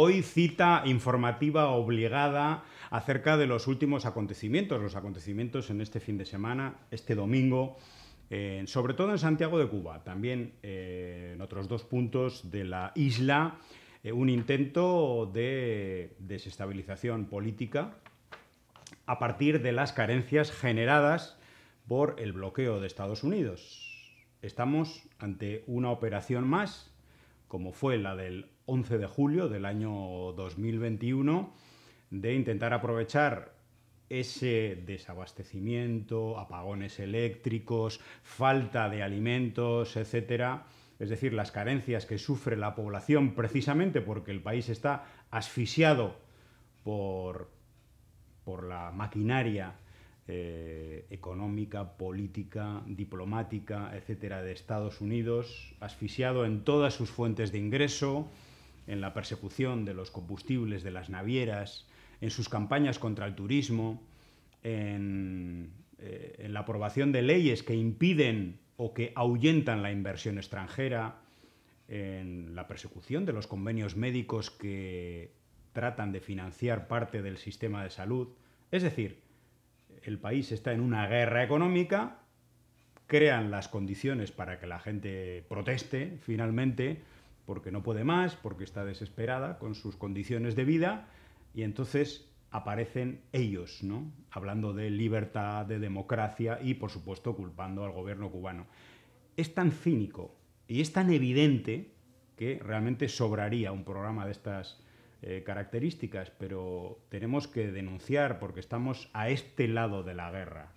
Hoy cita informativa obligada acerca de los últimos acontecimientos, los acontecimientos en este fin de semana, este domingo, eh, sobre todo en Santiago de Cuba, también eh, en otros dos puntos de la isla, eh, un intento de desestabilización política a partir de las carencias generadas por el bloqueo de Estados Unidos. Estamos ante una operación más, como fue la del 11 de julio del año 2021, de intentar aprovechar ese desabastecimiento, apagones eléctricos, falta de alimentos, etcétera, es decir, las carencias que sufre la población precisamente porque el país está asfixiado por, por la maquinaria eh, económica, política, diplomática, etcétera, de Estados Unidos, asfixiado en todas sus fuentes de ingreso, en la persecución de los combustibles de las navieras, en sus campañas contra el turismo, en, eh, en la aprobación de leyes que impiden o que ahuyentan la inversión extranjera, en la persecución de los convenios médicos que tratan de financiar parte del sistema de salud. Es decir, el país está en una guerra económica, crean las condiciones para que la gente proteste finalmente, porque no puede más, porque está desesperada con sus condiciones de vida, y entonces aparecen ellos, ¿no? Hablando de libertad, de democracia y, por supuesto, culpando al gobierno cubano. Es tan cínico y es tan evidente que realmente sobraría un programa de estas eh, características, pero tenemos que denunciar porque estamos a este lado de la guerra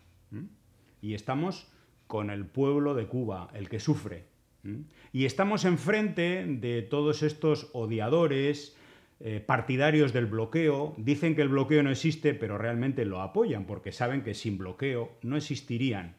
y estamos con el pueblo de Cuba, el que sufre. ¿M? Y estamos enfrente de todos estos odiadores, eh, partidarios del bloqueo, dicen que el bloqueo no existe, pero realmente lo apoyan porque saben que sin bloqueo no existirían.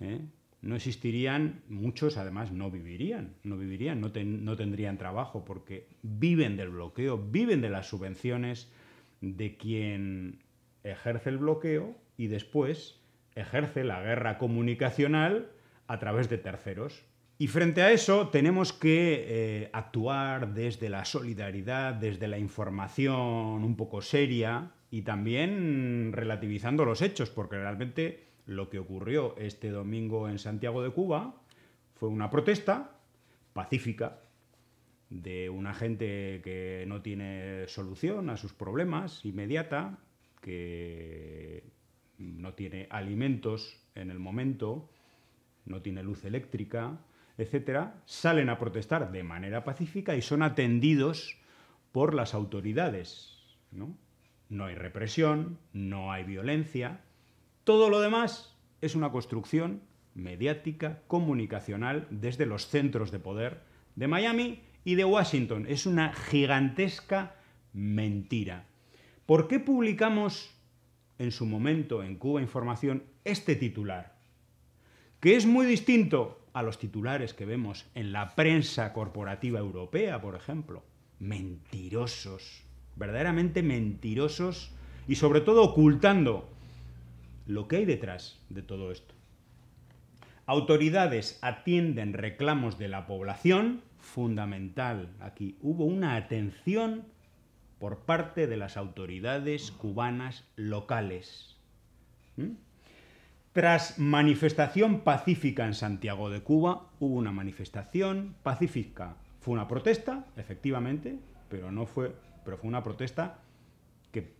¿eh? No existirían, muchos además no vivirían, no vivirían, no tendrían trabajo porque viven del bloqueo, viven de las subvenciones de quien ejerce el bloqueo y después ejerce la guerra comunicacional a través de terceros. Y frente a eso tenemos que eh, actuar desde la solidaridad, desde la información un poco seria y también relativizando los hechos, porque realmente lo que ocurrió este domingo en Santiago de Cuba fue una protesta pacífica de una gente que no tiene solución a sus problemas inmediata, que no tiene alimentos en el momento, no tiene luz eléctrica, etcétera, salen a protestar de manera pacífica y son atendidos por las autoridades. ¿no? no hay represión, no hay violencia. Todo lo demás es una construcción mediática, comunicacional, desde los centros de poder de Miami y de Washington. Es una gigantesca mentira. ¿Por qué publicamos en su momento en Cuba Información este titular? Que es muy distinto a los titulares que vemos en la prensa corporativa europea, por ejemplo. Mentirosos, verdaderamente mentirosos y sobre todo ocultando lo que hay detrás de todo esto. Autoridades atienden reclamos de la población, fundamental aquí. Hubo una atención por parte de las autoridades cubanas locales. ¿Mm? Tras manifestación pacífica en Santiago de Cuba, hubo una manifestación pacífica. Fue una protesta, efectivamente, pero no fue, pero fue una protesta que,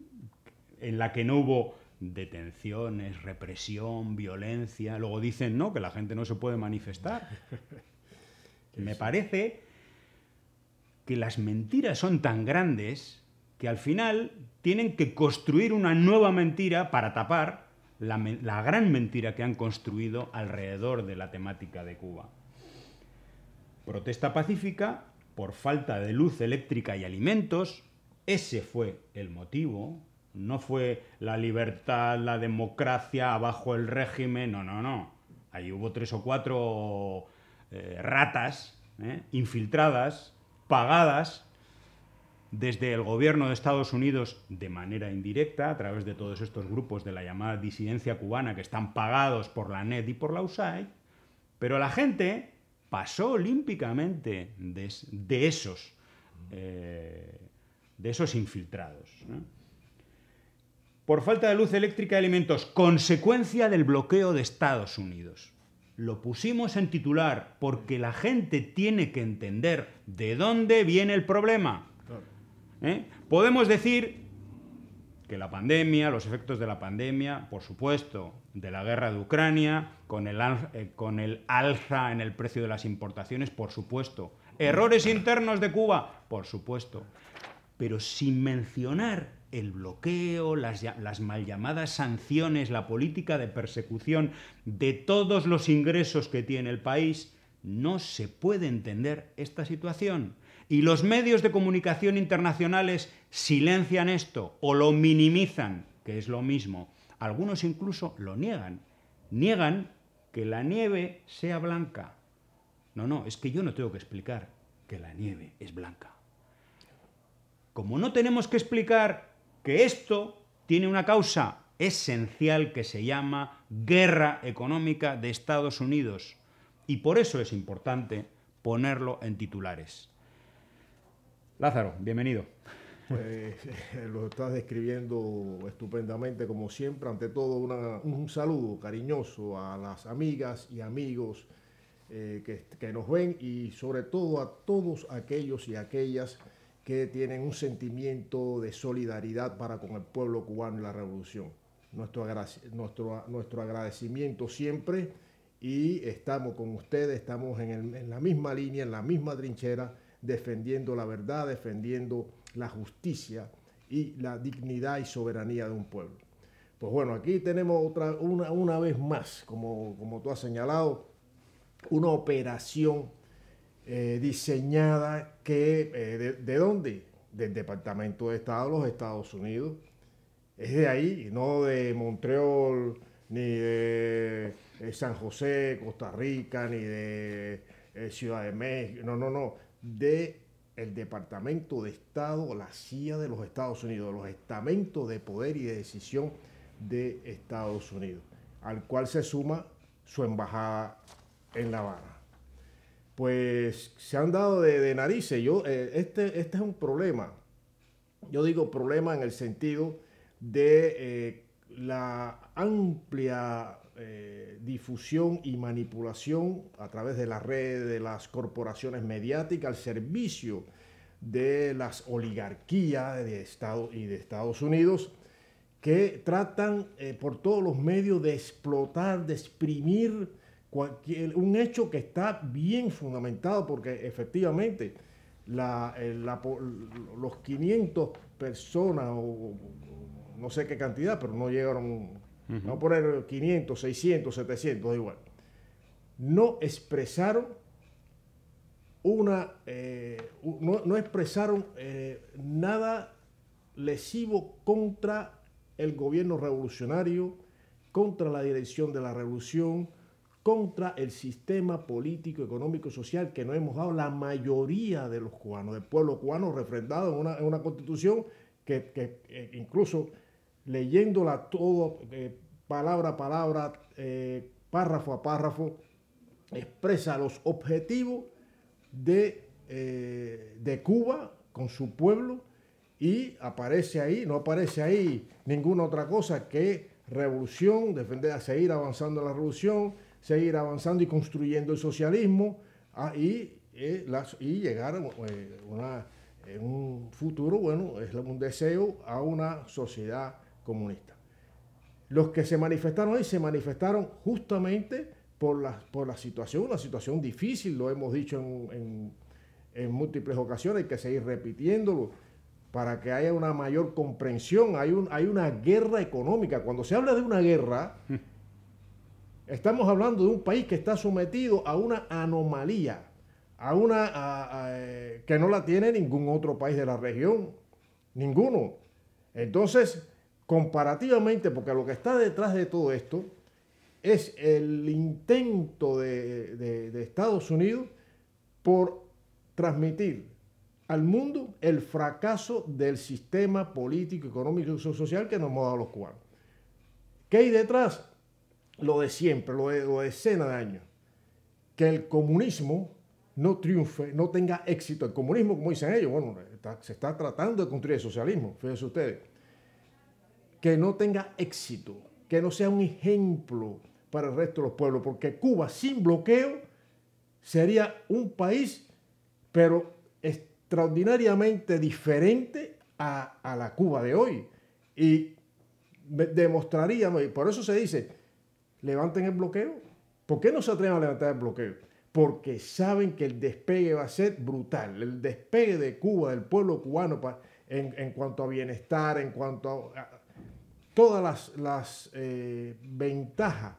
en la que no hubo detenciones, represión, violencia. Luego dicen no que la gente no se puede manifestar. Me parece que las mentiras son tan grandes que al final tienen que construir una nueva mentira para tapar la, gran mentira que han construido alrededor de la temática de Cuba. Protesta pacífica por falta de luz eléctrica y alimentos, ese fue el motivo, no fue la libertad, la democracia, abajo el régimen, no, no, no. Ahí hubo tres o cuatro eh, ratas eh, infiltradas, pagadas desde el gobierno de Estados Unidos de manera indirecta, a través de todos estos grupos de la llamada disidencia cubana que están pagados por la NET y por la USAID, pero la gente pasó olímpicamente de, de esos eh, de esos infiltrados. Por falta de luz eléctrica y alimentos, consecuencia del bloqueo de Estados Unidos. Lo pusimos en titular porque la gente tiene que entender de dónde viene el problema. ¿Eh? Podemos decir que la pandemia, los efectos de la pandemia, por supuesto, de la guerra de Ucrania, con el, eh, con el alza en el precio de las importaciones, por supuesto. Errores internos de Cuba, por supuesto. Pero sin mencionar el bloqueo, las, las, mal llamadas sanciones, la política de persecución de todos los ingresos que tiene el país, no se puede entender esta situación. Y los medios de comunicación internacionales silencian esto o lo minimizan, que es lo mismo. Algunos incluso lo niegan. Niegan que la nieve sea blanca. No, no, es que yo no tengo que explicar que la nieve es blanca. Como no tenemos que explicar que esto tiene una causa esencial que se llama guerra económica de Estados Unidos. Y por eso es importante ponerlo en titulares. Lázaro, bienvenido. Pues, lo estás describiendo estupendamente, como siempre. Ante todo, un saludo cariñoso a las amigas y amigos eh, que, nos ven y sobre todo a todos aquellos y aquellas que tienen un sentimiento de solidaridad para con el pueblo cubano y la revolución. Nuestro, nuestro, nuestro agradecimiento siempre y estamos con ustedes, estamos en, en la misma línea, en la misma trinchera defendiendo la verdad, defendiendo la justicia y la dignidad y soberanía de un pueblo. Pues bueno, aquí tenemos otra, una, una vez más, como, como tú has señalado, una operación eh, diseñada que, eh, de, de, dónde? Del Departamento de Estado de los Estados Unidos. Es de ahí, no de Montreal, ni de eh, San José, Costa Rica, ni de Ciudad de México. No, no, no de el Departamento de Estado, la CIA de los Estados Unidos, los estamentos de poder y de decisión de Estados Unidos, al cual se suma su embajada en La Habana. Pues se han dado de, narices. Yo, eh, este, este es un problema. Yo digo problema en el sentido de eh, la amplia eh, difusión y manipulación a través de la red de las corporaciones mediáticas al servicio de las oligarquías de Estados y de Estados Unidos que tratan eh, por todos los medios de explotar, de exprimir un hecho que está bien fundamentado porque efectivamente eh, los 500 personas o no sé qué cantidad, pero no llegaron Vamos a poner 500, 600, 700, da igual. No expresaron una, eh, no, expresaron eh, nada lesivo contra el gobierno revolucionario, contra la dirección de la revolución, contra el sistema político, económico y social que nos hemos dado la mayoría de los cubanos, del pueblo cubano refrendado en una, constitución que, que incluso leyéndola todo, eh, palabra a palabra, eh, párrafo a párrafo, expresa los objetivos de, eh, de Cuba con su pueblo y aparece ahí, no aparece ahí ninguna otra cosa que revolución, defender, seguir avanzando la revolución, seguir avanzando y construyendo el socialismo ah, y, y, llegar a un futuro, bueno, es un deseo a una sociedad comunista. Los que se manifestaron ahí se manifestaron justamente por la, por la situación, una situación difícil, lo hemos dicho en, múltiples ocasiones, hay que seguir repitiéndolo para que haya una mayor comprensión. Hay, un, hay una guerra económica. Cuando se habla de una guerra, estamos hablando de un país que está sometido a una anomalía, a una eh, que no la tiene ningún otro país de la región, ninguno. Entonces, comparativamente, porque lo que está detrás de todo esto es el intento de, Estados Unidos por transmitir al mundo el fracaso del sistema político, económico y social que nos hemos dado los cubanos. ¿Qué hay detrás? Lo de siempre, lo de, lo de de años. Que el comunismo no triunfe, no tenga éxito. El comunismo, como dicen ellos, bueno, se está tratando de construir el socialismo, fíjense ustedes. Que no tenga éxito, que no sea un ejemplo para el resto de los pueblos, porque Cuba sin bloqueo sería un país, pero extraordinariamente diferente a, a la Cuba de hoy. Y demostraríamos, y por eso se dice, levanten el bloqueo. ¿Por qué no se atreven a levantar el bloqueo? Porque saben que el despegue va a ser brutal. El despegue de Cuba, del pueblo cubano, en, cuanto a bienestar, en cuanto a, todas las, eh, ventajas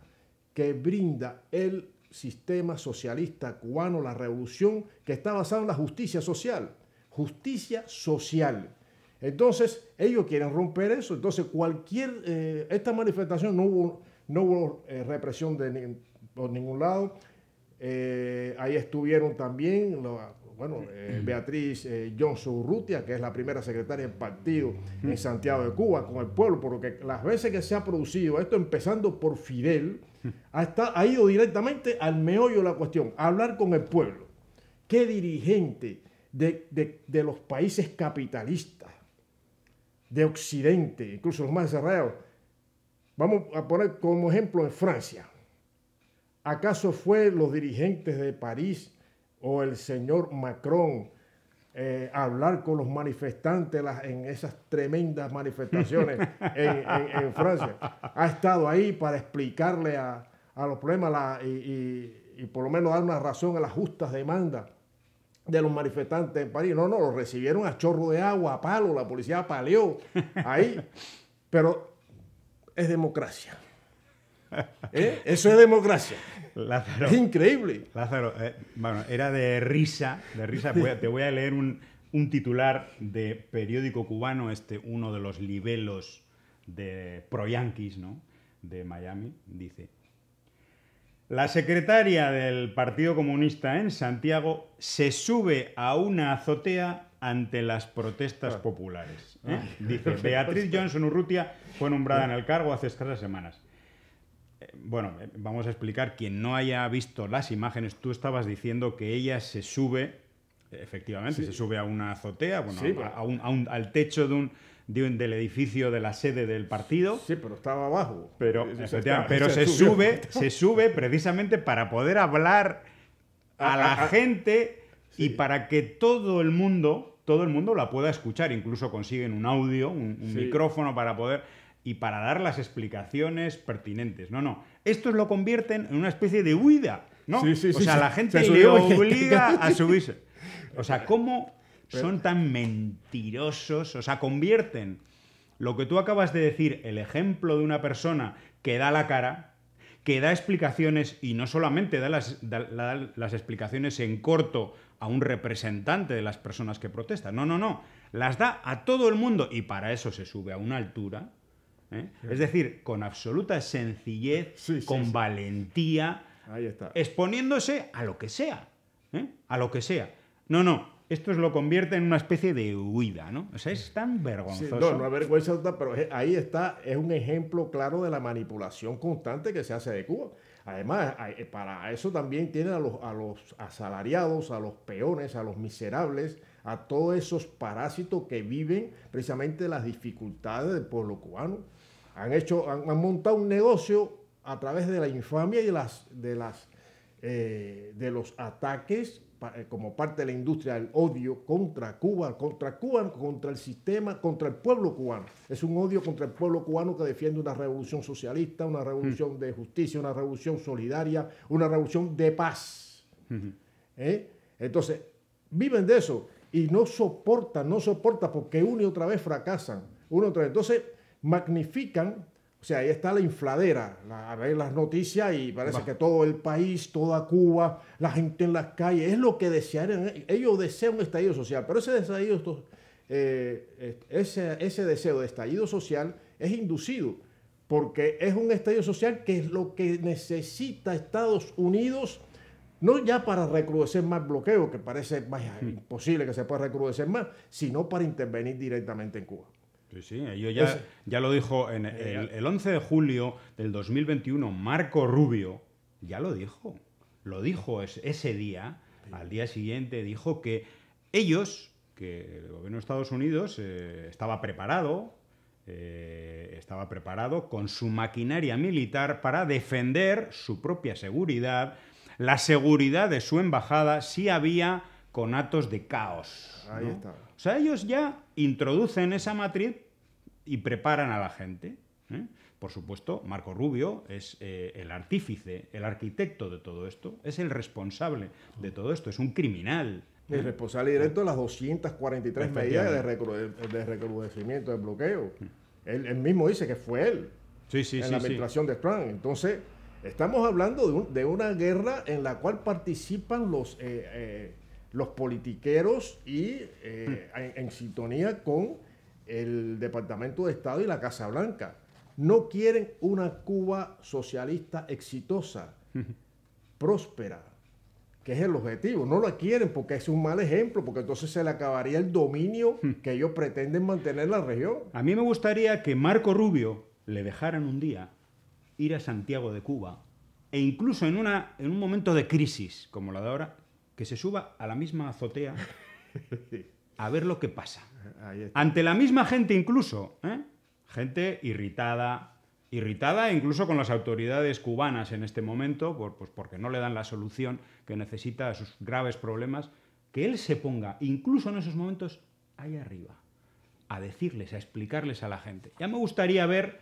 que brinda el sistema socialista cubano, la revolución que está basada en la justicia social. Justicia social. Entonces, ellos quieren romper eso. Entonces, cualquier, eh, esta manifestación no hubo, no hubo eh, represión de por ningún lado. Ahí estuvieron también, bueno, Beatriz Johnson Urrutia, que es la primera secretaria del partido en Santiago de Cuba, con el pueblo, porque las veces que se ha producido esto, empezando por Fidel, ha, ha ido directamente al meollo de la cuestión, a hablar con el pueblo. ¿Qué dirigente de, de los países capitalistas de Occidente, incluso los más cerrados. Vamos a poner como ejemplo en Francia. ¿Acaso fue los dirigentes de París o el señor Macron eh, hablar con los manifestantes en esas tremendas manifestaciones en, Francia? Ha estado ahí para explicarle a, los problemas y, y por lo menos dar una razón a las justas demandas de los manifestantes en París. No, no, lo recibieron a chorro de agua, a palo, la policía paleó ahí. Pero es democracia. ¿Eh? Eso es democracia. es increíble. Lázaro, eh, bueno, era de risa, de risa. te voy a leer un, titular de periódico cubano, este, uno de los libelos de pro yankees, ¿no? De Miami, dice. La secretaria del Partido Comunista en Santiago se sube a una azotea ante las protestas ah. populares. ¿eh? Ah. Dice, Beatriz Johnson Urrutia fue nombrada en el cargo hace escasas semanas. Eh, bueno, eh, vamos a explicar, quien no haya visto las imágenes, tú estabas diciendo que ella se sube, efectivamente, se sube a una azotea, bueno, al techo de un, del edificio de la sede del partido. Sí, pero estaba abajo. Pero, pero se, sube, se sube precisamente para poder hablar a, la gente y para que todo el mundo, todo el mundo la pueda escuchar. Incluso consiguen un audio, un, micrófono para poder y para dar las explicaciones pertinentes. No, no. Estos lo convierten en una especie de huida, ¿no? o sea, la gente le obliga a subirse. O sea, ¿cómo son tan mentirosos, o sea, convierten lo que tú acabas de decir, el ejemplo de una persona que da la cara, que da explicaciones y no solamente da las, las explicaciones en corto a un representante de las personas que protestan, no, no, no, las da a todo el mundo y para eso se sube a una altura. ¿Eh? Es decir, con absoluta sencillez, con valentía, exponiéndose a lo que sea, ¿eh? a lo que sea. No, no, esto lo convierte en una especie de huida, ¿no? O sea, es tan vergonzoso. no, no es vergüenza, pero ahí está, es un ejemplo claro de la manipulación constante que se hace de Cuba. Además, eh, para eso también tienen a los, a los asalariados, a los peones, a los miserables, a todos esos parásitos que viven precisamente las dificultades del pueblo cubano. Han hecho, han, montado un negocio a través de la infamia y de las, de las, eh, de los ataques eh, como parte de la industria del odio contra Cuba, contra Cuba, contra el sistema, contra el pueblo cubano. Es un odio contra el pueblo cubano que defiende una revolución socialista, una revolución de justicia, una revolución solidaria, una revolución de paz. ¿Eh? Entonces, viven de eso y no soportan, no soportan porque una y otra vez fracasan. Una y otra vez. Entonces, magnifican o sea, ahí está la infladera, a ver las noticias y parece que todo el país, toda Cuba, la gente en las calles, es lo que desearían. Ellos desean un estallido social, pero ese, estallido, eh, ese, ese deseo de estallido social es inducido, porque es un estallido social que es lo que necesita Estados Unidos, no ya para recrudecer más bloqueo, que parece hmm. imposible que se pueda recrudecer más, sino para intervenir directamente en Cuba. Sí, sí, yo ya, ya lo dijo en el, el, 11 de julio del 2021, Marco Rubio, ya lo dijo, lo dijo ese día, al día siguiente dijo que ellos, que el gobierno de Estados Unidos eh, estaba preparado, eh, estaba preparado con su maquinaria militar para defender su propia seguridad, la seguridad de su embajada si había conatos de caos. Ahí está. O sea, ellos ya introducen esa matriz y preparan a la gente. ¿eh? Por supuesto, Marco Rubio es eh, el artífice, el arquitecto de todo esto, es el responsable de todo esto, es un criminal. El responsable directo de las 243 medidas de, recrudecimiento del bloqueo. Él, mismo dice que fue él sí, sí, en la administración de Trump. Entonces, estamos hablando de, una guerra en la cual participan los, eh, los politiqueros y en, en sintonía con el Departamento de Estado y la Casa Blanca no quieren una Cuba socialista exitosa, próspera, que es el objetivo. No la quieren porque es un mal ejemplo, porque entonces se le acabaría el dominio que ellos pretenden mantener en la región. A mí me gustaría que Marco Rubio le dejaran un día ir a Santiago de Cuba e incluso en, una, en un momento de crisis como la de ahora, que se suba a la misma azotea a ver lo que pasa. Ante la misma gente incluso, ¿eh? gente irritada, irritada incluso con las autoridades cubanas en este momento, pues porque no le dan la solución que necesita a sus graves problemas, que él se ponga, incluso en esos momentos, ahí arriba, a decirles, a explicarles a la gente. Ya me gustaría ver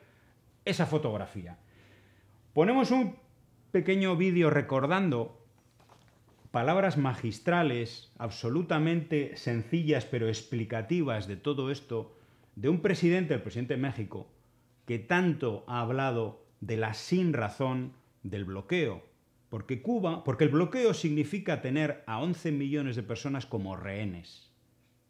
esa fotografía. Ponemos un pequeño vídeo recordando palabras magistrales, absolutamente sencillas pero explicativas de todo esto de un presidente, el presidente de México, que tanto ha hablado de la sin razón del bloqueo. Porque Cuba, porque el bloqueo significa tener a 11 millones de personas como rehenes.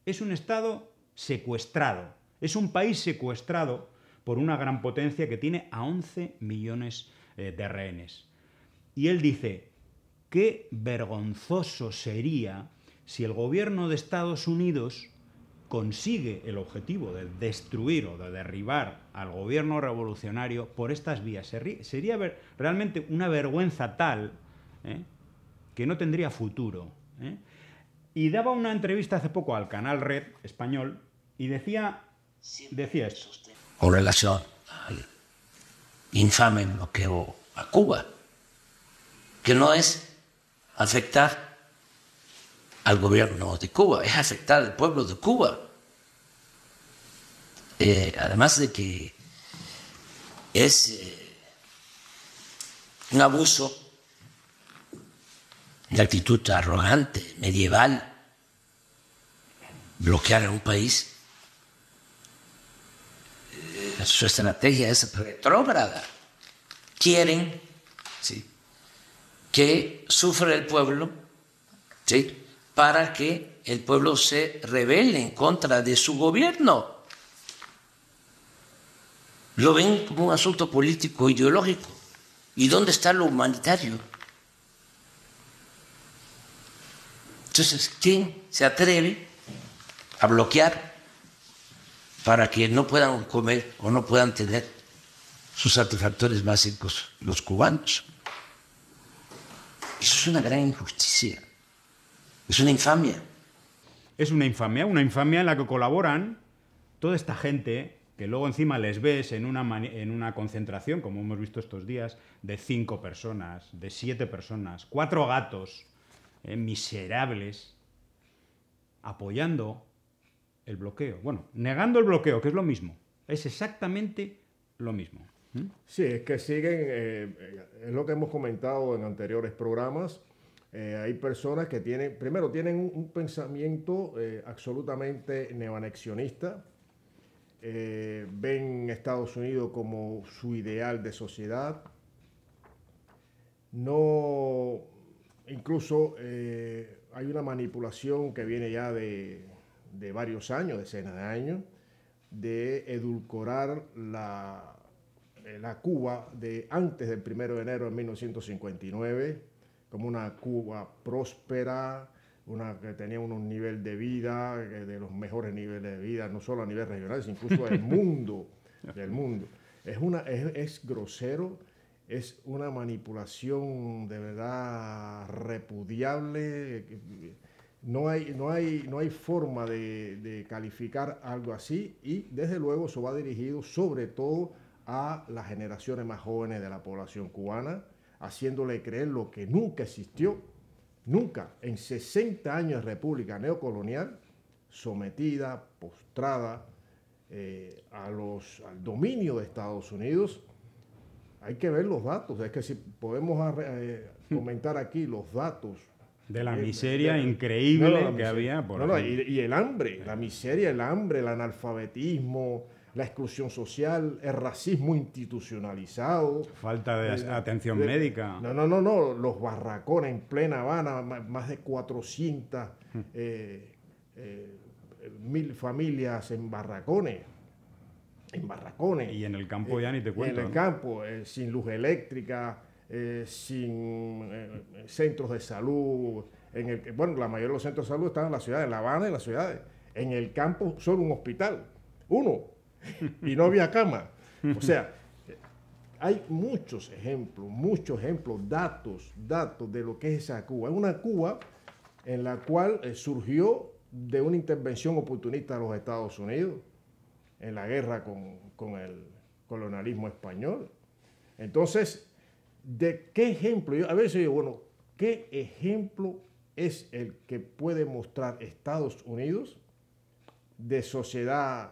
Es un Estado secuestrado, es un país secuestrado por una gran potencia que tiene a 11 millones eh, de rehenes. Y él dice, qué vergonzoso sería si el gobierno de Estados Unidos consigue el objetivo de destruir o de derribar al gobierno revolucionario por estas vías. Sería realmente una vergüenza tal ¿eh? que no tendría futuro. ¿eh? Y daba una entrevista hace poco al canal Red español y decía, decía esto. Con relación al infame bloqueo a Cuba, que no es afectar al gobierno de Cuba, es afectar al pueblo de Cuba. Eh, además de que es eh, un abuso de actitud arrogante, medieval, bloquear a un país. Eh, su estrategia es retrógrada. Quieren que sufra el pueblo ¿sí? para que el pueblo se rebele en contra de su gobierno. Lo ven como un asunto político, ideológico. ¿Y dónde está lo humanitario? Entonces, ¿quién se atreve a bloquear para que no puedan comer o no puedan tener sus satisfactores básicos los cubanos? Eso es una gran injusticia. Es una infamia. Es una infamia, una infamia en la que colaboran toda esta gente que luego encima les ves en una, en una concentración, como hemos visto estos días, de cinco personas, de siete personas, cuatro gatos eh, miserables, apoyando el bloqueo. Bueno, negando el bloqueo, que es lo mismo. Es exactamente lo mismo. Sí, es que siguen, eh, es lo que hemos comentado en anteriores programas, eh, hay personas que tienen, primero, tienen un, pensamiento eh, absolutamente neoanexionista, ven Estados Unidos como su ideal de sociedad, no, incluso hay una manipulación que viene ya de, de varios años, decenas de años, de edulcorar la, eh, la Cuba de antes del 1 de enero de 1959 como una Cuba próspera, una que tenía un nivel de vida, eh, de los mejores niveles de vida, no solo a nivel regional, sino incluso del mundo, del mundo. Es, una, es, grosero es una manipulación de verdad repudiable. No hay, no hay, no hay forma de, de, calificar algo así y desde luego eso va dirigido sobre todo a las generaciones más jóvenes de la población cubana, haciéndole creer lo que nunca existió, nunca en 60 años de república neocolonial, sometida, postrada eh, a los, al dominio de Estados Unidos. Hay que ver los datos, es que si podemos eh, comentar aquí los datos. De la miseria increíble que había. Por no, y, y, el hambre, la miseria, el hambre, el analfabetismo, la exclusión social, el racismo institucionalizado. Falta de eh, atención médica. No, no, no, no, los barracones en plena Habana, más de 400 hmm. eh, eh, mil familias en barracones. En barracones. Y en el campo ya ni te cuento. En el campo, sin luz eléctrica, sin centros de salud. En el, bueno, la mayoría de los centros de salud están en la ciudad, en La Habana y en las ciudades. En el campo solo un hospital. Uno, y no había cama. O sea, hay muchos ejemplos, muchos ejemplos, datos, datos de lo que es esa Cuba. Es una Cuba en la cual eh, surgió de una intervención oportunista de los Estados Unidos en la guerra con, el colonialismo español. Entonces, ¿de qué ejemplo? Yo, a veces digo, bueno, ¿qué ejemplo es el que puede mostrar Estados Unidos de sociedad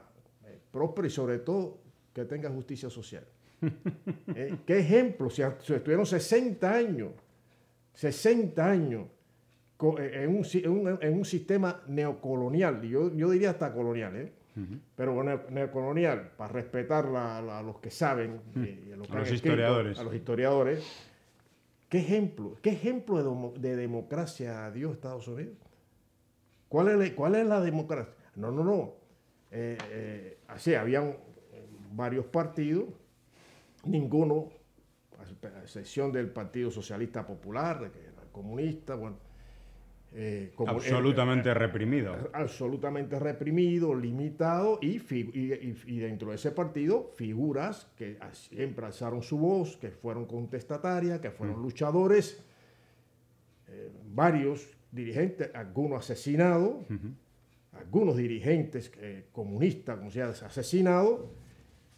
próspero y sobre todo que tenga justicia social. Eh, ¿Qué ejemplo? Si, estuvieron 60 años, 60 años eh, en un, sistema neocolonial, y yo, yo, diría hasta colonial, ¿eh? pero neocolonial, para respetar a los que saben, a los historiadores. A los historiadores. ¿Qué ejemplo? ¿Qué ejemplo de, democracia dio Estados Unidos? ¿Cuál es, ¿Cuál es la democracia? No, no, no. Eh, eh, así, habían varios partidos, ninguno, a excepción del Partido Socialista Popular, que era comunista, bueno. Eh, absolutamente reprimido. Absolutamente reprimido, limitado, y, y, dentro de ese partido figuras que siempre alzaron su voz, que fueron contestatarias, que fueron mm. luchadores, varios dirigentes, algunos asesinados algunos dirigentes eh, comunistas, como se ha asesinado.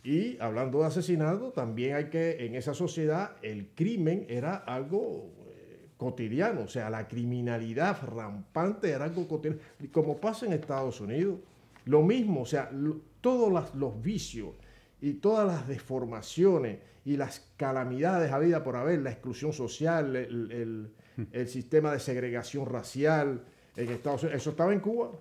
Y hablando de asesinato, también hay que, en esa sociedad, el crimen era algo eh, cotidiano, o sea, la criminalidad rampante era algo cotidiano, como pasa en Estados Unidos. Lo mismo, o sea, todos los vicios y todas las deformaciones y las calamidades habidas por haber, la exclusión social, el, el sistema de segregación racial en Estados Unidos, eso estaba en Cuba.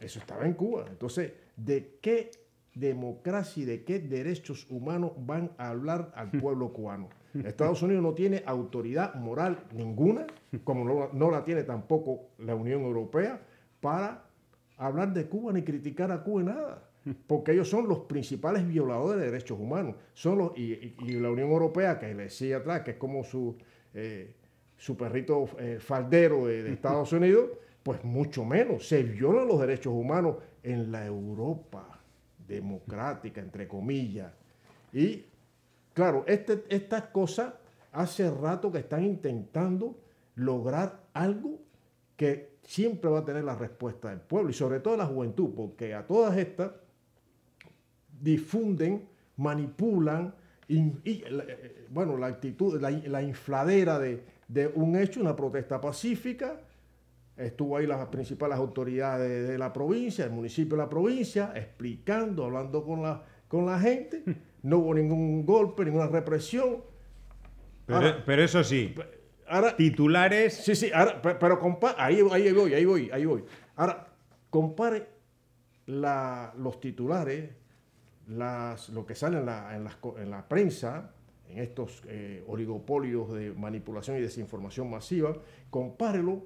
Eso estaba en Cuba. Entonces, ¿de qué democracia y de qué derechos humanos van a hablar al pueblo cubano? Estados Unidos no tiene autoridad moral ninguna, como no, la tiene tampoco la Unión Europea, para hablar de Cuba ni criticar a Cuba en nada. Porque ellos son los principales violadores de derechos humanos. Son y, la Unión Europea, que le decía atrás, que es como su, eh, su perrito eh, faldero de Estados Unidos, pues mucho menos. Se violan los derechos humanos en la Europa democrática, entre comillas. Y claro, este, estas cosas hace rato que están intentando lograr algo que siempre va a tener la respuesta del pueblo y sobre todo la juventud, porque a todas estas difunden, manipulan, eh, bueno, la actitud, la, infladera de, de un hecho, una protesta pacífica, Estuvo ahí las principales autoridades de la provincia, el municipio de la provincia, explicando, hablando con la, con la gente. No hubo ningún golpe, ninguna represión. Pero, eso sí, ahora, titulares... Sí, sí, ahora, pero, ahí, ahí voy, ahí voy, ahí voy. Ahora, compare los titulares, las, lo que sale en la, en la prensa, en estos eh, oligopolios de manipulación y desinformación masiva, compárelo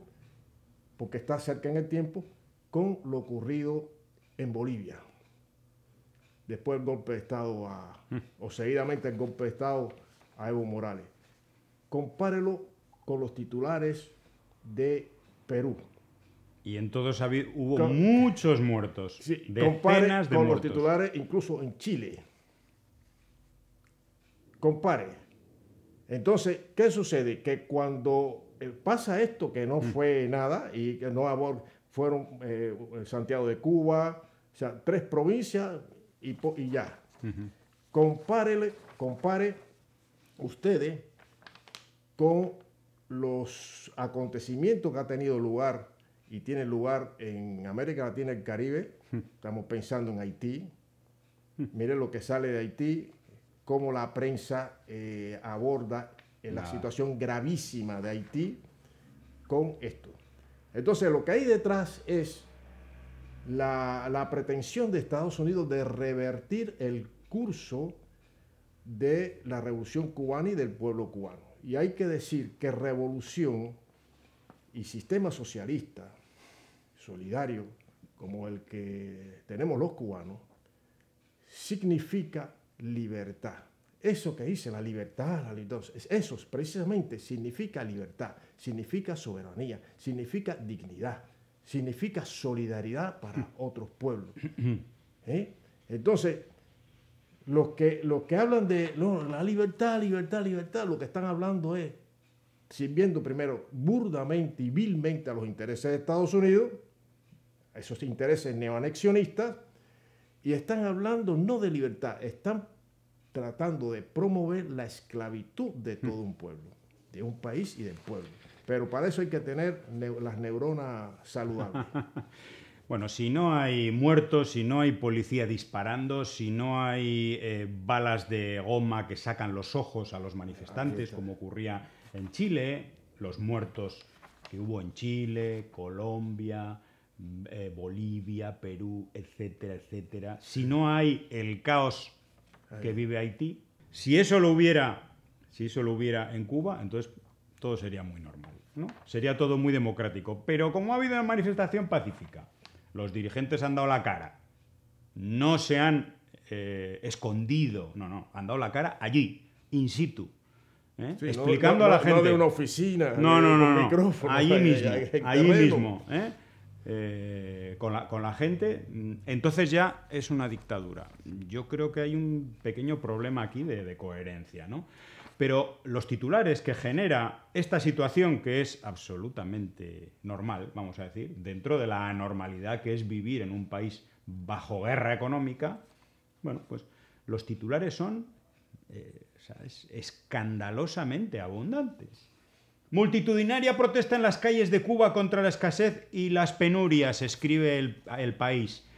porque está cerca en el tiempo, con lo ocurrido en Bolivia. Después del golpe de Estado, a, mm. o seguidamente el golpe de Estado a Evo Morales. Compárelo con los titulares de Perú. Y en todos hubo muchos muertos. Sí, compare con los titulares incluso en Chile. Compare Entonces, ¿qué sucede? Que cuando pasa esto, que no fue nada, y que no fueron eh, Santiago de Cuba, o sea, tres provincias y, y ya. Compárele, compare ustedes con los acontecimientos que ha tenido lugar y tiene lugar en América Latina y el Caribe. Estamos pensando en Haití. Mire lo que sale de Haití, cómo la prensa eh, aborda la situación gravísima de Haití con esto. Entonces, lo que hay detrás es la, la pretensión de Estados Unidos de revertir el curso de la revolución cubana y del pueblo cubano. Y hay que decir que revolución y sistema socialista solidario como el que tenemos los cubanos significa libertad. Eso que dice la libertad, la libertad, eso precisamente significa libertad, significa soberanía, significa dignidad, significa solidaridad para otros pueblos. ¿Eh? Entonces, los que, los que hablan de la libertad, libertad, libertad, lo que están hablando es sirviendo primero burdamente y vilmente a los intereses de Estados Unidos, a esos intereses neoanexionistas, y están hablando no de libertad, están tratando de promover la esclavitud de todo un pueblo, de un país y del pueblo. Pero para eso hay que tener las neuronas saludables. Bueno, si no hay muertos, si no hay policía disparando, si no hay eh, balas de goma que sacan los ojos a los manifestantes, como ocurría en Chile, los muertos que hubo en Chile, Colombia, mm, eh, Bolivia, Perú, etcétera, etcétera, si no hay el caos que vive Haití, si eso lo hubiera, si eso lo hubiera en Cuba, entonces todo sería muy normal, ¿no? Sería todo muy democrático. Pero como ha habido una manifestación pacífica, los dirigentes han dado la cara, no se han eh, escondido, no, no, han dado la cara allí, in situ, ¿eh? explicando a la gente. No de una oficina, no, no, no, micrófono, allí mismo, allí mismo, ¿eh? Con, la, con, la, gente, entonces ya es una dictadura. Yo creo que hay un pequeño problema aquí de, coherencia, ¿no? Pero los titulares que genera esta situación, que es absolutamente normal, vamos a decir, dentro de la anormalidad que es vivir en un país bajo guerra económica, bueno, pues los titulares son eh, escandalosamente abundantes. Multitudinaria protesta en las calles de Cuba contra la escasez y las penurias, escribe el, el país.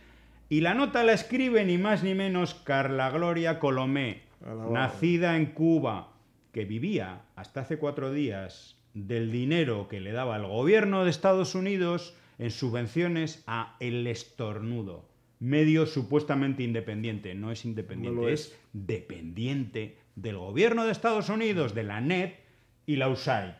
Y la nota la escribe ni más ni menos Carla Gloria Colomé, nacida en Cuba, que vivía hasta hace cuatro días del dinero que le daba el gobierno de Estados Unidos en subvenciones a El Estornudo, medio supuestamente independiente. No es independiente, es. dependiente del gobierno de Estados Unidos, de la NET y la USAID.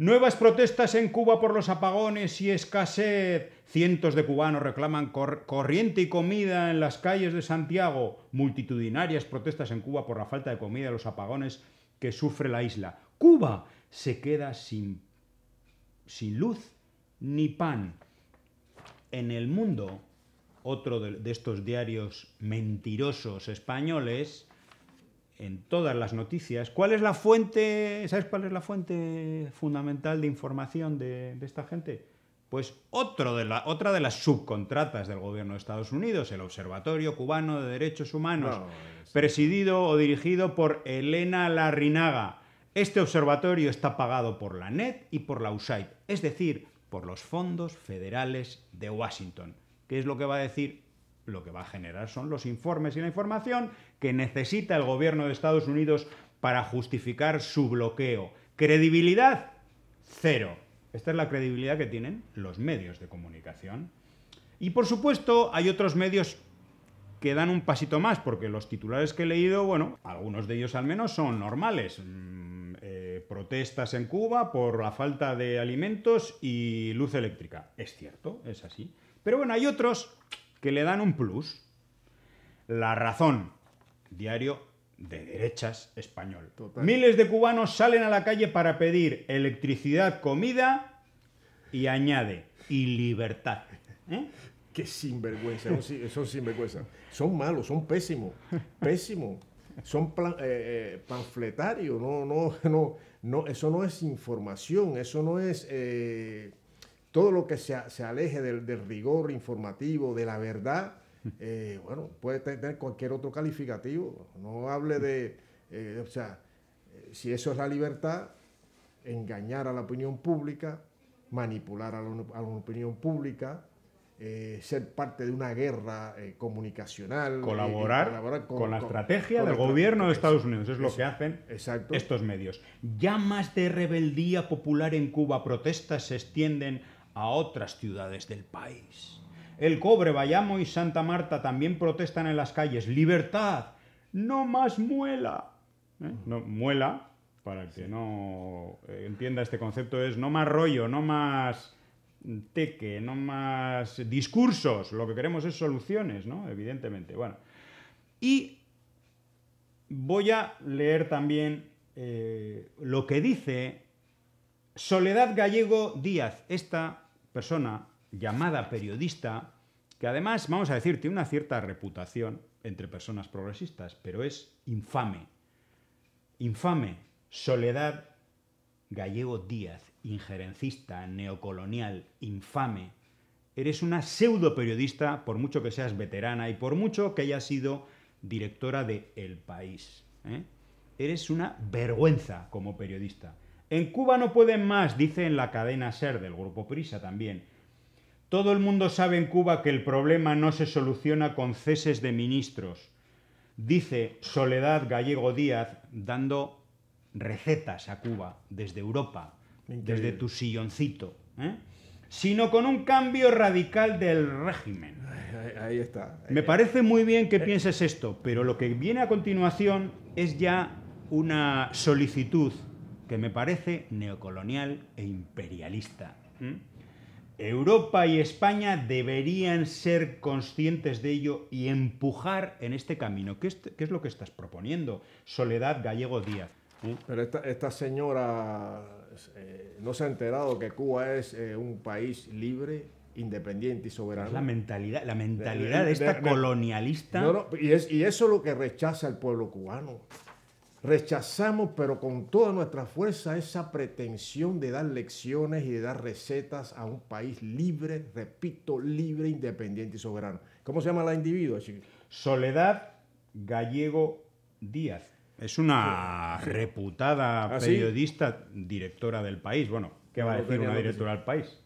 Nuevas protestas en Cuba por los apagones y escasez. Cientos de cubanos reclaman corriente y comida en las calles de Santiago. Multitudinarias protestas en Cuba por la falta de comida y los apagones que sufre la isla. Cuba se queda sin, sin luz ni pan. En el mundo, otro de estos diarios mentirosos españoles, en todas las noticias. ¿Cuál es la fuente? ¿Sabes cuál es la fuente fundamental de información de, esta gente? Pues otro de la, otra de las subcontratas del gobierno de Estados Unidos, el Observatorio Cubano de Derechos Humanos, presidido o dirigido por Elena Larrinaga. Este observatorio está pagado por la NET y por la USAID, es decir, por los fondos federales de Washington. ¿Qué es lo que va a decir lo que va a generar son los informes y la información que necesita el gobierno de Estados Unidos para justificar su bloqueo. Credibilidad, cero. Esta es la credibilidad que tienen los medios de comunicación. Y por supuesto hay otros medios que dan un pasito más, porque los titulares que he leído, bueno, algunos de ellos al menos son normales. Mm, eh, protestas en Cuba por la falta de alimentos y luz eléctrica. Es cierto, es así. Pero bueno, hay otros que le dan un plus. La razón, diario de derechas español. Miles de cubanos salen a la calle para pedir electricidad, comida y añade, y libertad. ¿Eh? Qué sinvergüenza, son sinvergüenza. Son malos, son pésimos, pésimos. son plan, eh, eh, panfletarios, no, no, no, no, eso no es información, eso no es eh, todo lo que se, se aleje del, del, rigor informativo, de la verdad, bueno, puede tener cualquier otro calificativo, no hable de, o sea, si eso es la libertad, engañar a la opinión pública, manipular a la, a la opinión pública, eh, ser parte de una guerra eh, comunicacional. Colaborar, con, con, la estrategia con del gobierno de Estados Unidos. Es lo que hacen exacto. estos medios. Llamas de rebeldía popular en Cuba, protestas se extienden a otras ciudades del país. El Cobre, Bayamo y Santa Marta también protestan en las calles. Libertad, no más muela. ¿Eh? No, muela, para el que no entienda este concepto, es no más rollo, no más teque, no más discursos. Lo que queremos es soluciones, ¿no? Evidentemente. Bueno. Y voy a leer también eh, lo que dice Soledad Gallego Díaz, esta persona llamada periodista, que además, vamos a decir, tiene una cierta reputación entre personas progresistas, pero es infame. Infame. Soledad Gallego Díaz injerencista, neocolonial, infame. Eres una pseudo periodista, por mucho que seas veterana y por mucho que hayas sido directora de El País. ¿eh? Eres una vergüenza como periodista. En Cuba no pueden más, dice en la cadena SER del Grupo Prisa también. Todo el mundo sabe en Cuba que el problema no se soluciona con ceses de ministros. Dice Soledad Gallego Díaz dando recetas a Cuba desde Europa desde tu silloncito, ¿eh? sino con un cambio radical del régimen. Ahí, está. Me parece muy bien que pienses esto, pero lo que viene a continuación es ya una solicitud que me parece neocolonial e imperialista. Europa y España deberían ser conscientes de ello y empujar en este camino. ¿Qué es, qué es lo que estás proponiendo, Soledad Gallego Díaz? ¿Eh? Pero esta, esta señora eh, no se ha enterado que Cuba es eh, un país libre, independiente y soberano. la mentalidad, la mentalidad de, esta colonialista. y, es, y eso es lo que rechaza el pueblo cubano. Rechazamos, pero con toda nuestra fuerza, esa pretensión de dar lecciones y de dar recetas a un país libre, repito, libre, independiente y soberano. ¿Cómo se llama la individua, Soledad Gallego Díaz. Es una reputada ¿Ah, periodista, directora del país. Bueno, ¿qué va a decir una directora del país?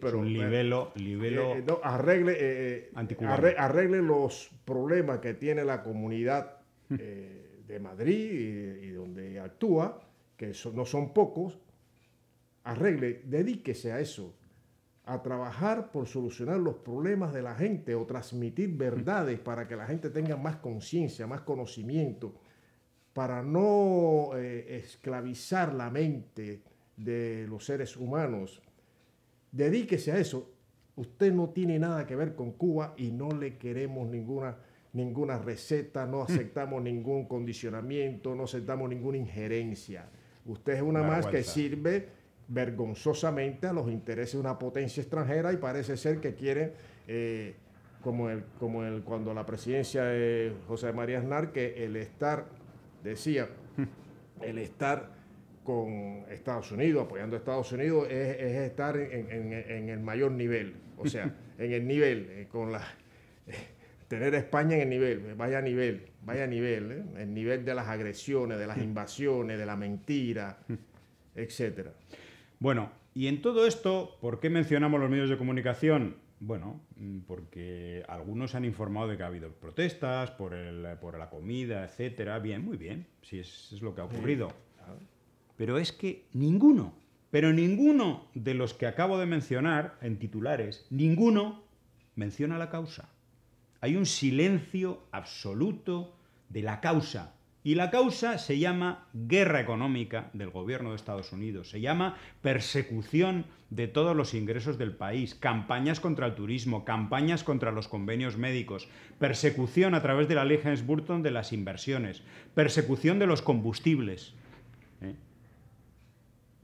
pero, un libelo, libelo eh, arregle, eh, eh, arregle, los problemas que tiene la comunidad de Madrid y, donde actúa, que no son pocos. Arregle, dedíquese a eso, a trabajar por solucionar los problemas de la gente o transmitir verdades para que la gente tenga más conciencia, más conocimiento, para no eh, esclavizar la mente de los seres humanos. Dedíquese a eso. Usted no tiene nada que ver con Cuba y no le queremos ninguna, ninguna receta, no aceptamos ningún condicionamiento, no aceptamos ninguna injerencia. Usted es una más que sirve vergonzosamente a los intereses de una potencia extranjera y parece ser que quiere, eh, como, el, como el, cuando la presidencia de José María Aznar, que el estar, decía, el estar con Estados Unidos, apoyando a Estados Unidos, es, estar en, el mayor nivel, o sea, en el nivel, eh, con la... tener España en el nivel, vaya nivel, vaya nivel, ¿eh? el nivel de las agresiones, de las invasiones, de la mentira, etcétera. Bueno, y en todo esto, ¿por qué mencionamos los medios de comunicación? Bueno, mm, porque algunos han informado de que ha habido protestas por, por la comida, etcétera. Bien, muy bien, si es, es lo que ha ocurrido. Pero es que ninguno, pero ninguno de los que acabo de mencionar en titulares, ninguno menciona la causa. Hay un silencio absoluto de la causa. Y la causa se llama guerra económica del gobierno de Estados Unidos, se llama persecución de todos los ingresos del país, campañas contra el turismo, campañas contra los convenios médicos, persecución a través de la ley Helms-Burton de las inversiones, persecución de los combustibles, ¿eh?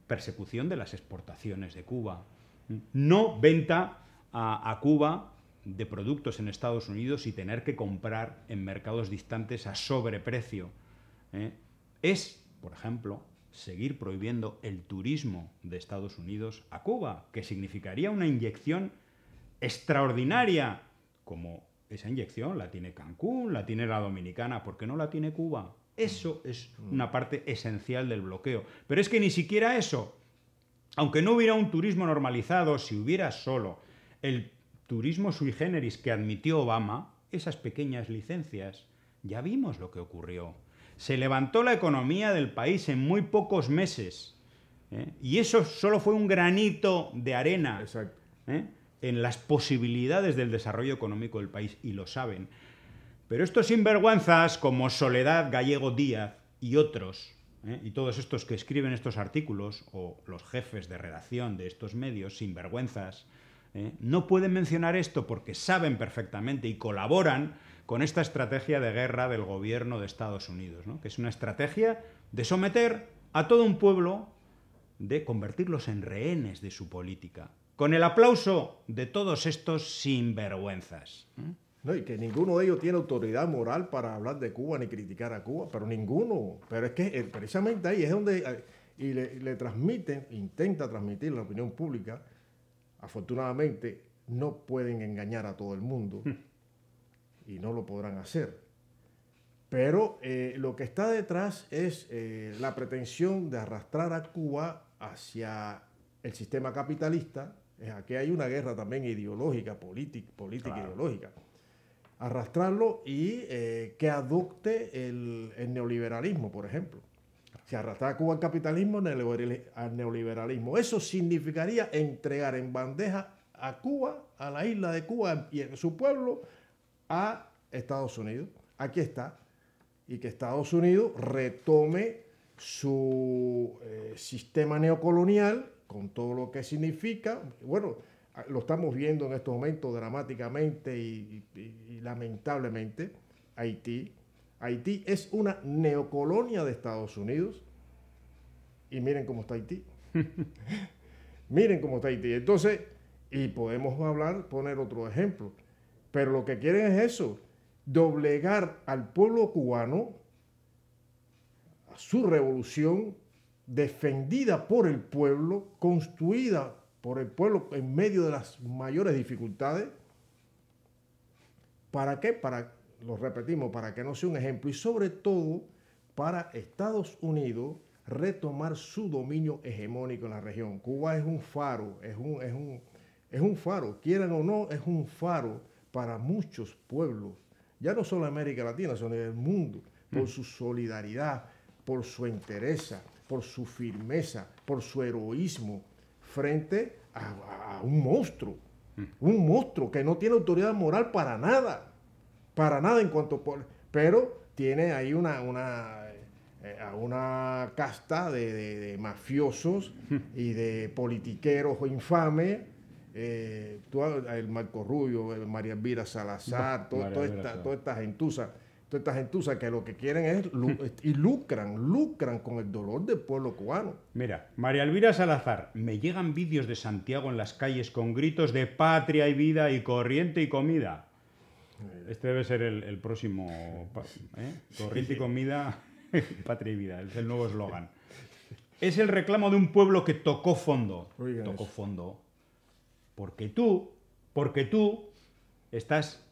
persecución de las exportaciones de Cuba, no venta a Cuba de productos en Estados Unidos y tener que comprar en mercados distantes a sobreprecio. ¿eh? Es, por ejemplo, seguir prohibiendo el turismo de Estados Unidos a Cuba, que significaría una inyección extraordinaria, como esa inyección la tiene Cancún, la tiene la Dominicana, ¿por qué no la tiene Cuba? Eso es una parte esencial del bloqueo. Pero es que ni siquiera eso, aunque no hubiera un turismo normalizado, si hubiera solo el turismo sui generis que admitió Obama, esas pequeñas licencias, ya vimos lo que ocurrió. Se levantó la economía del país en muy pocos meses. ¿eh? Y eso solo fue un granito de arena ¿eh? en las posibilidades del desarrollo económico del país, y lo saben. Pero estos sinvergüenzas, como Soledad Gallego Díaz y otros, ¿eh? y todos estos que escriben estos artículos, o los jefes de redacción de estos medios, sinvergüenzas, ¿eh? no pueden mencionar esto porque saben perfectamente y colaboran con esta estrategia de guerra del gobierno de Estados Unidos, que es una estrategia de someter a todo un pueblo, de convertirlos en rehenes de su política, con el aplauso de todos estos sinvergüenzas. ¿eh? No, y que ninguno de ellos tiene autoridad moral para hablar de Cuba ni criticar a Cuba, pero ninguno. Pero es que eh, precisamente ahí es donde y le, le transmiten, intenta transmitir la opinión pública afortunadamente no pueden engañar a todo el mundo y no lo podrán hacer. Pero eh, lo que está detrás es eh, la pretensión de arrastrar a Cuba hacia el sistema capitalista. Aquí hay una guerra también ideológica, política, política ideológica. Arrastrarlo y eh, que adopte el, el neoliberalismo, por ejemplo se arrastra a Cuba al capitalismo, al neoliberalismo. Eso significaría entregar en bandeja a Cuba, a la isla de Cuba y a su pueblo, a Estados Unidos. Aquí está. Y que Estados Unidos retome su eh, sistema neocolonial con todo lo que significa. Bueno, lo estamos viendo en estos momentos dramáticamente y lamentablemente. Haití, Haití es una neocolonia de Estados Unidos. Y miren cómo está Haití. miren cómo está Haití. Entonces, y podemos hablar, poner otro ejemplo. Pero lo que quieren es eso, doblegar al pueblo cubano a su revolución defendida por el pueblo, construida por el pueblo en medio de las mayores dificultades. ¿Para qué? Para lo repetimos, para que no sea un ejemplo y sobre todo para Estados Unidos retomar su dominio hegemónico en la región. Cuba es un faro, es un, es un, es un faro, quieran o no, es un faro para muchos pueblos, ya no solo América Latina, sino en el mundo, por mm. su solidaridad, por su entereza, por su firmeza, por su heroísmo frente a, a un monstruo, mm. un monstruo que no tiene autoridad moral para nada para nada en cuanto por, pero tiene ahí una, una, eh, una casta de, mafiosos y de politiqueros infames. Eh, el Marco Rubio, María Elvira Salazar, toda, esta, toda esta gentuza, toda esta gentuza que lo que quieren es y lucran, lucran con el dolor del pueblo cubano. Mira, María Elvira Salazar, me llegan vídeos de Santiago en las calles con gritos de patria y vida y corriente y comida. Este debe ser el, próximo. ¿eh? Corriente y comida, patria y vida. Es el nuevo eslogan. Es el reclamo de un pueblo que tocó fondo. tocó fondo. Porque tú, porque tú estás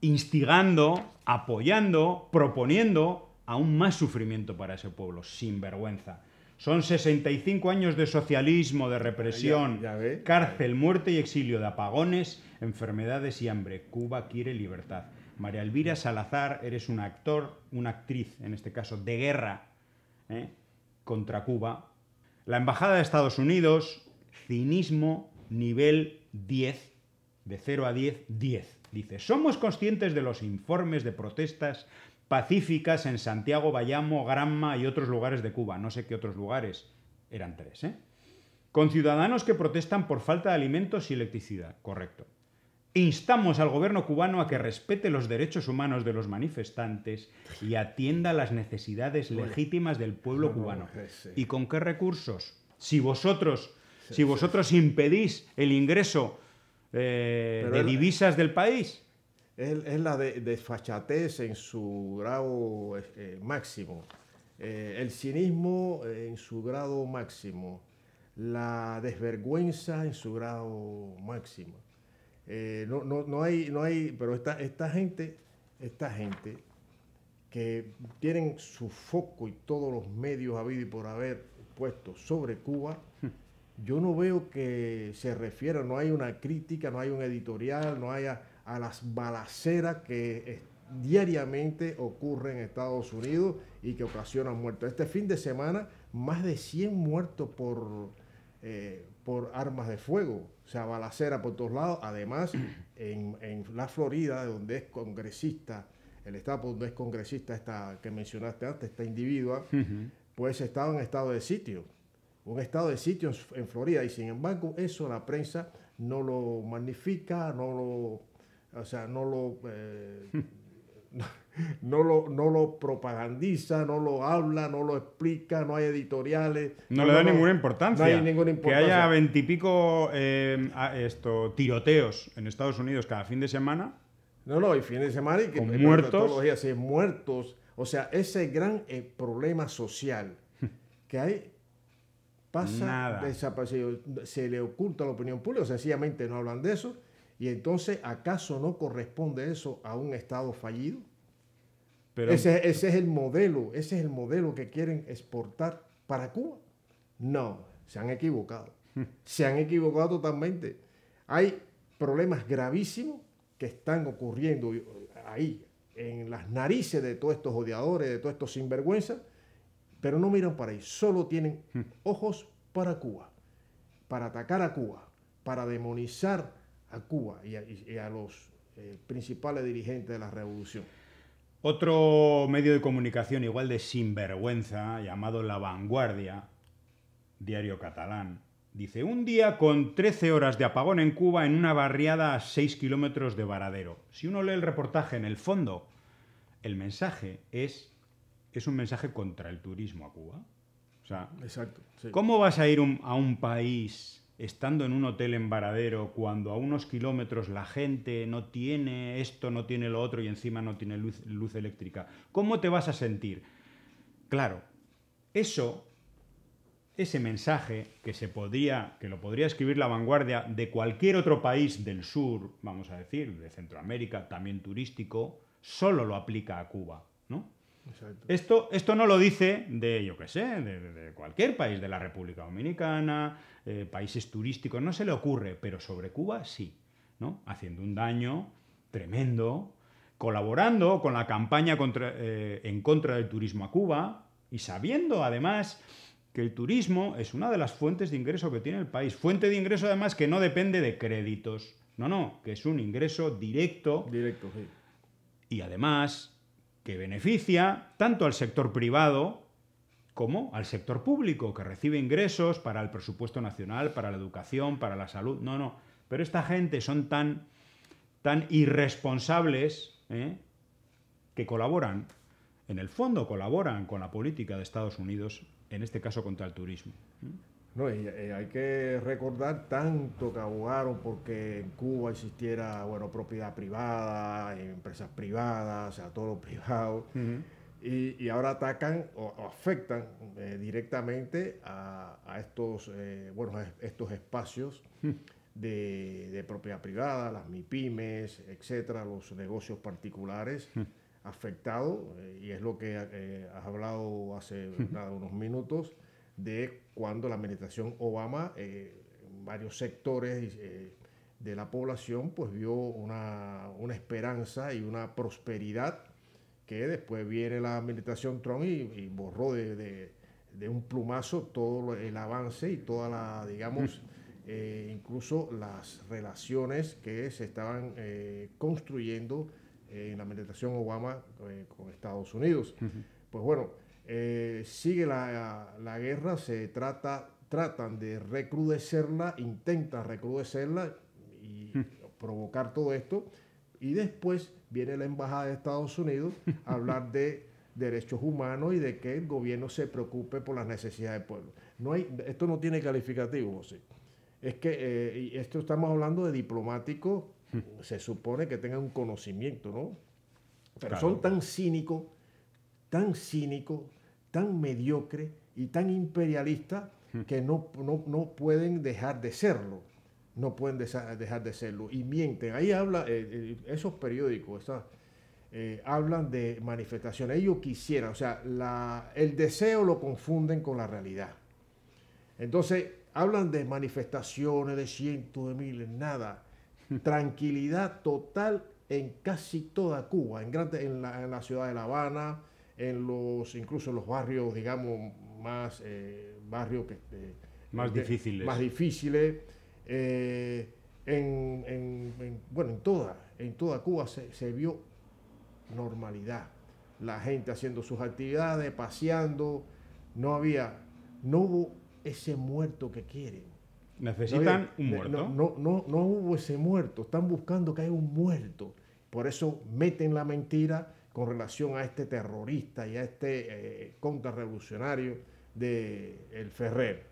instigando, apoyando, proponiendo aún más sufrimiento para ese pueblo, sin vergüenza. Son 65 años de socialismo, de represión, cárcel, muerte y exilio, de apagones, enfermedades y hambre. Cuba quiere libertad. María Elvira Salazar, eres un actor, una actriz, en este caso, de guerra ¿eh? contra Cuba. La Embajada de Estados Unidos, cinismo, nivel 10, de 0 a 10, 10. Dice, somos conscientes de los informes de protestas pacíficas en Santiago, Bayamo, Granma y otros lugares de Cuba. No sé qué otros lugares, eran tres, ¿eh? Con ciudadanos que protestan por falta de alimentos y electricidad, correcto. Instamos al gobierno cubano a que respete los derechos humanos de los manifestantes y atienda las necesidades legítimas del pueblo cubano. ¿Y con qué recursos? Si vosotros, si vosotros impedís el ingreso eh, de divisas del país. Es, la desfachatez en su grado eh, máximo, eh, el cinismo en su grado máximo, la desvergüenza en su grado máximo. no, no, no, hay, no hay, pero esta, esta gente, esta gente que tienen su foco y todos los medios habido y por haber puestos sobre Cuba, yo no veo que se refiera, no hay una crítica, no hay un editorial, no haya a las balaceras que diariamente ocurren en Estados Unidos y que ocasionan muertos. Este fin de semana, más de 100 muertos por, eh, por armas de fuego, o sea, balacera por todos lados. Además, en, la Florida, donde es congresista, el estado donde es congresista esta que mencionaste antes, esta individua, pues estaba en estado de sitio, un estado de sitio en Florida, y sin embargo eso la prensa no lo magnifica, no lo o sea, no lo, eh, no, lo, no lo propagandiza, no lo habla, no lo explica, no hay editoriales. No, le da ninguna importancia. No hay ninguna importancia. Que haya veintipico eh, esto, tiroteos en Estados Unidos cada fin de semana. No, no, y fin de semana y que con muertos. Los días, muertos. O sea, ese gran eh, problema social que hay pasa desaparecido. Se le oculta a la opinión pública, sencillamente no hablan de eso y entonces, ¿acaso no corresponde eso a un Estado fallido? Pero, ese, es el modelo, ese es el modelo que quieren exportar para Cuba. No, se han equivocado. se han equivocado totalmente. Hay problemas gravísimos que están ocurriendo ahí, en las narices de todos estos odiadores, de todos estos sinvergüenzas, pero no miran para ahí, solo tienen ojos para Cuba, para atacar a Cuba, para demonizar a Cuba y a, los eh, principales dirigentes de la revolución. Otro medio de comunicación igual de sinvergüenza, llamado La Vanguardia, diario catalán, dice, un día con 13 horas de apagón en Cuba en una barriada a 6 kilómetros de Varadero. Si uno lee el reportaje en el fondo, el mensaje es, es un mensaje contra el turismo a Cuba. O sea, Exacto, ¿cómo vas a ir a un país estando en un hotel en Varadero, cuando a unos kilómetros la gente no tiene esto, no tiene lo otro y encima no tiene luz, luz eléctrica, ¿cómo te vas a sentir? Claro, eso, ese mensaje que se podría, que lo podría escribir la vanguardia de cualquier otro país del sur, vamos a decir, de Centroamérica, también turístico, solo lo aplica a Cuba, ¿no? Esto, esto no lo dice de, yo qué sé, de, cualquier país, de la República Dominicana, eh, países turísticos, no se le ocurre, pero sobre Cuba sí, ¿no? Haciendo un daño tremendo, colaborando con la campaña eh, en contra del turismo a Cuba y sabiendo además que el turismo es una de las fuentes de ingreso que tiene el país. Fuente de ingreso además que no depende de créditos, no, no, que es un ingreso directo. Directo, sí. Y además que beneficia tanto al sector privado como al sector público, que recibe ingresos para el presupuesto nacional, para la educación, para la salud. No, no. Pero esta gente son tan, tan irresponsables ¿eh? que colaboran, en el fondo colaboran con la política de Estados Unidos, en este caso contra el turismo. No, eh, hay que recordar tanto que abogaron porque en Cuba existiera bueno, propiedad privada, empresas privadas, o sea, todo lo privado. Y, ahora atacan o, afectan eh, directamente a, estos, eh, bueno, estos espacios de, propiedad privada, las MIPIMES, etcétera, los negocios particulares afectados, y es lo que has hablado hace unos minutos de cuando la administración Obama, eh, en varios sectores eh, de la población, pues vio una, esperanza y una prosperidad que después viene la administración Trump y, borró de, un plumazo todo el avance y toda la, digamos, eh, incluso las relaciones que se estaban construyendo en la administración Obama con Estados Unidos. Pues bueno, eh, sigue la, guerra, se trata, tratan de recrudecerla, intentan recrudecerla y provocar todo esto. Y después viene la Embajada de Estados Unidos a hablar de derechos humanos y de que el gobierno se preocupe por las necesidades del pueblo. No hay, esto no tiene calificativo, José. es que eh, esto estamos hablando de diplomáticos, se supone que tengan un conocimiento, ¿no? Pero son tan cínicos, tan cínicos, tan mediocres y tan imperialistas que no, no, pueden dejar de serlo. No pueden dejar de serlo. Y mienten. Ahí habla, eh, eh, esos periódicos, hablan de manifestaciones. Ellos quisieran, o sea, la, el deseo lo confunden con la realidad. Entonces, hablan de manifestaciones de cientos de miles, nada. Tranquilidad total en casi toda Cuba, en, en, la, ciudad de La Habana, en los, incluso en los barrios, digamos, más eh, barrios que, eh, más difíciles. Más difíciles. Eh, en, bueno, en toda, en toda Cuba se, se vio normalidad. La gente haciendo sus actividades, paseando, no había, no hubo ese muerto que quieren. Necesitan un muerto. No, no, no, hubo ese muerto. Están buscando que haya un muerto. Por eso meten la mentira con relación a este terrorista y a este eh, contrarrevolucionario de el Ferrer.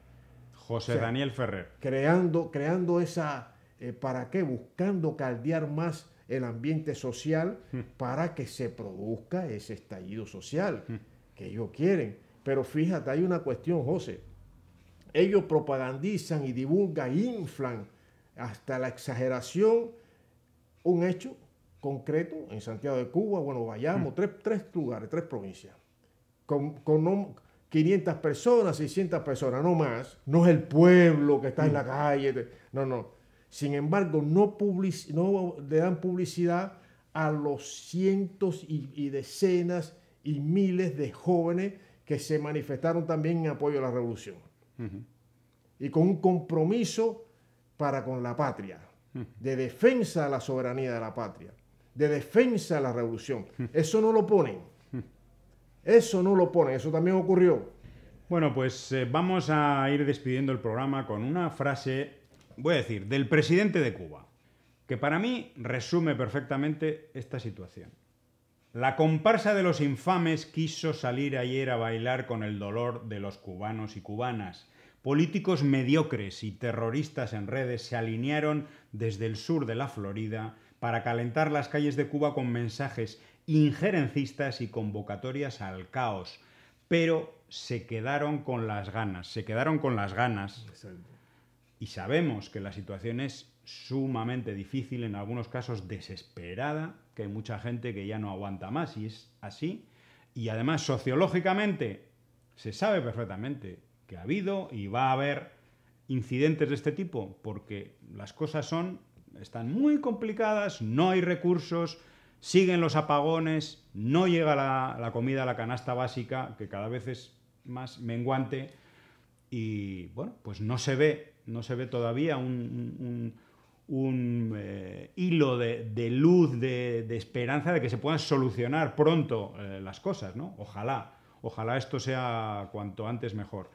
José Daniel Ferrer. Creando, creando esa, eh, ¿para qué? Buscando caldear más el ambiente social hmm. para que se produzca ese estallido social hmm. que ellos quieren. Pero fíjate, hay una cuestión, José ellos propagandizan y divulgan, inflan hasta la exageración un hecho concreto en Santiago de Cuba, bueno, vayamos, mm. tres, tres, lugares, tres provincias, con, con 500 personas, 600 personas, no más, no es el pueblo que está en la mm. calle, no, no. Sin embargo, no, no le dan publicidad a los cientos y, decenas y miles de jóvenes que se manifestaron también en apoyo a la revolución y con un compromiso para con la patria, de defensa de la soberanía de la patria, de defensa de la revolución. Eso no lo ponen. Eso no lo ponen, eso también ocurrió. Bueno, pues eh, vamos a ir despidiendo el programa con una frase, voy a decir, del presidente de Cuba, que para mí resume perfectamente esta situación. La comparsa de los infames quiso salir ayer a bailar con el dolor de los cubanos y cubanas. Políticos mediocres y terroristas en redes se alinearon desde el sur de la Florida para calentar las calles de Cuba con mensajes injerencistas y convocatorias al caos. Pero se quedaron con las ganas, se quedaron con las ganas. Y sabemos que la situación es sumamente difícil, en algunos casos desesperada, que hay mucha gente que ya no aguanta más y es así. Y además, sociológicamente, se sabe perfectamente que ha habido y va a haber incidentes de este tipo, porque las cosas son, están muy complicadas, no hay recursos, siguen los apagones, no llega la, comida a la canasta básica, que cada vez es más menguante, y bueno, pues no se ve, no se ve todavía un un eh, hilo de, luz, de, esperanza de que se puedan solucionar pronto eh, las cosas, ¿no? Ojalá, ojalá esto sea cuanto antes mejor.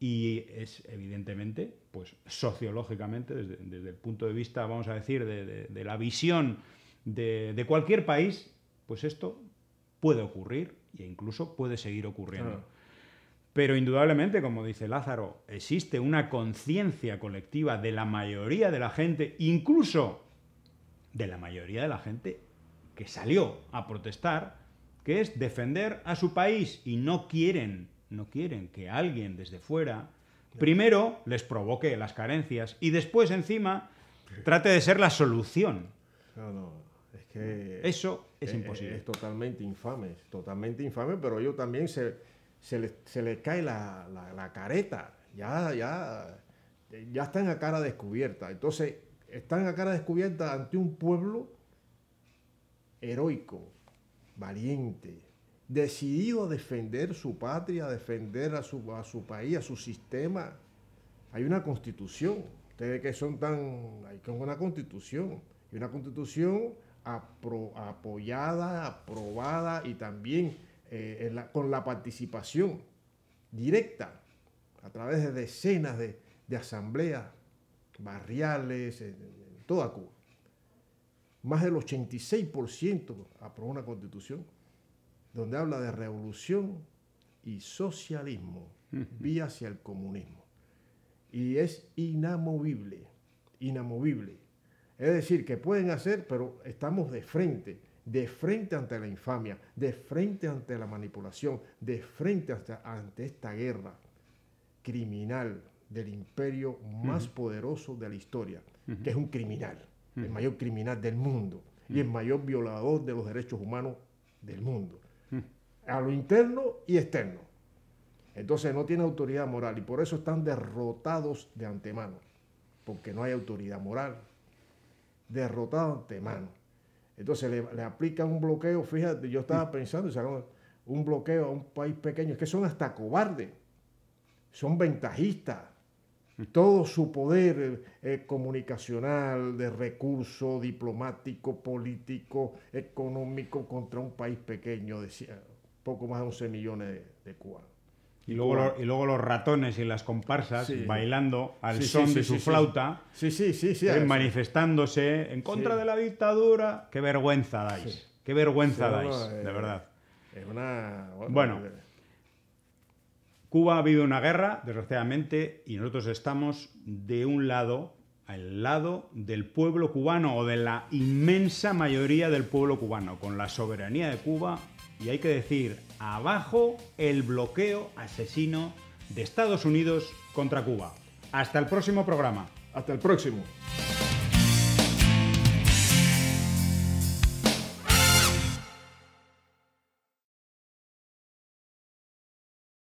Y es evidentemente, pues sociológicamente, desde, el punto de vista, vamos a decir, de, la visión de, cualquier país, pues esto puede ocurrir e incluso puede seguir ocurriendo. Pero indudablemente, como dice Lázaro, existe una conciencia colectiva de la mayoría de la gente, incluso de la mayoría de la gente que salió a protestar, que es defender a su país y no quieren, no quieren que alguien desde fuera primero les provoque las carencias y después encima trate de ser la solución. No, no, es que eso es, imposible. Es, totalmente infame, totalmente infame, pero yo también se se le, cae la, careta, ya, ya, ya están a cara descubierta. Entonces, están a cara descubierta ante un pueblo heroico, valiente, decidido a defender su patria, a defender a su, a su país, a su sistema. Hay una constitución. Ustedes que son tan... Hay una constitución. Y una constitución apoyada, aprobada y también eh, con la participación directa a través de decenas de, asambleas barriales en, toda Cuba. Más del 86% aprobó una constitución donde habla de revolución y socialismo, vía hacia el comunismo. y es inamovible, inamovible. Es decir, que pueden hacer, pero estamos de frente, de frente ante la infamia, de frente ante la manipulación, de frente ante esta guerra criminal del imperio más poderoso de la historia, que es un criminal, el mayor criminal del mundo y el mayor violador de los derechos humanos del mundo, a lo interno y externo. Entonces no tiene autoridad moral y por eso están derrotados de antemano, porque no hay autoridad moral, derrotados de antemano. Entonces le, aplican un bloqueo, fíjate, yo estaba pensando, un bloqueo a un país pequeño, es que son hasta cobardes, son ventajistas. Todo su poder eh, comunicacional, de recurso diplomático, político, económico contra un país pequeño, decía, poco más de 11 millones de cubanos. Y luego, y luego los ratones y las comparsas bailando al son de su flauta, sí, sí, sí, eh, manifestándose en contra de la dictadura. Qué vergüenza dais, qué vergüenza dais, de verdad. Una... Bueno, Cuba ha habido una guerra, desgraciadamente, y nosotros estamos de un lado, al lado del pueblo cubano o de la inmensa mayoría del pueblo cubano, con la soberanía de Cuba y hay que decir, abajo el bloqueo asesino de Estados Unidos contra Cuba. Hasta el próximo programa. Hasta el próximo.